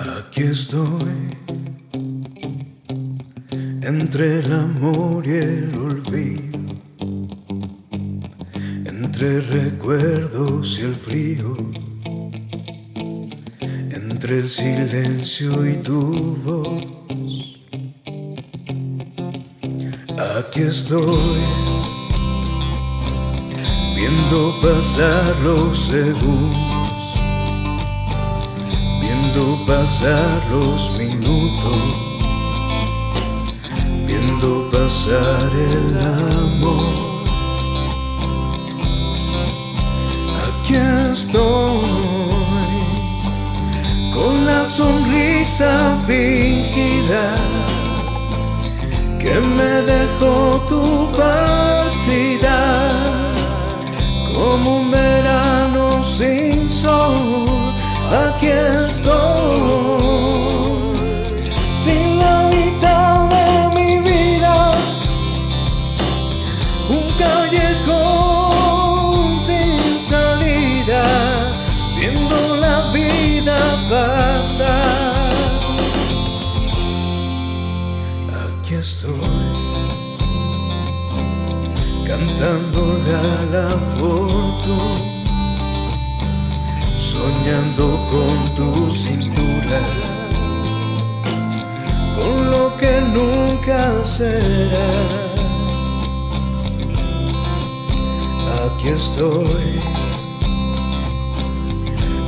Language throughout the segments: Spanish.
Aquí estoy, entre el amor y el olvido, entre recuerdos y el frío, entre el silencio y tu voz. Aquí estoy, viendo pasar los segundos viendo pasar los minutos, viendo pasar el amor. Aquí estoy con la sonrisa fingida que me dejó tu partida Aquí estoy, cantándole a la fortuna soñando con tu cintura, con lo que nunca será. Aquí estoy,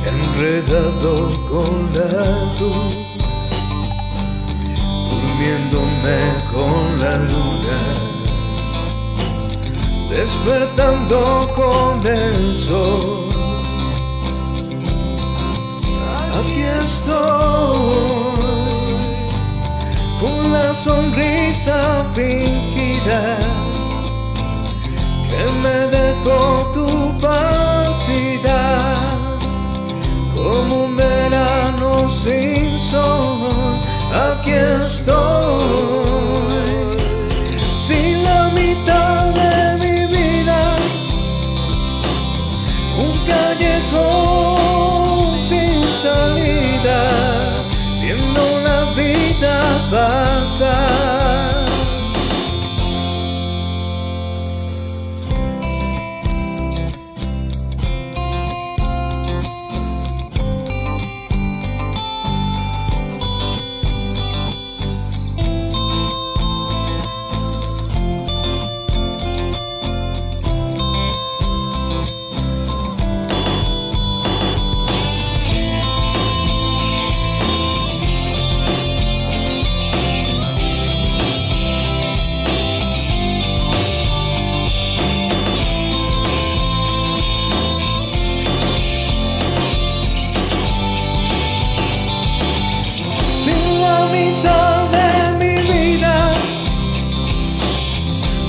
enredado con la luz, durmiéndome con la luna, despertando con el sol. aquí estoy con la sonrisa fingida Aquí estoy sin la mitad de mi vida, un callejón sin salida, viendo la vida pasar.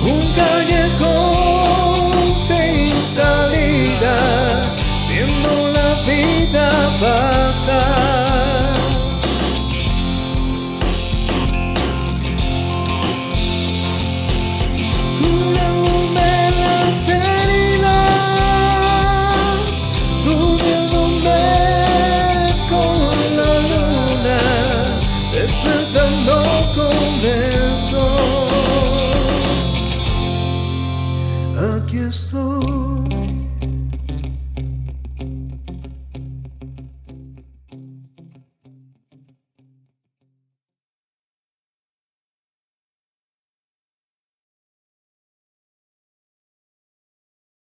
Un callejón sin salida, viendo la vida pasar. Aquí estoy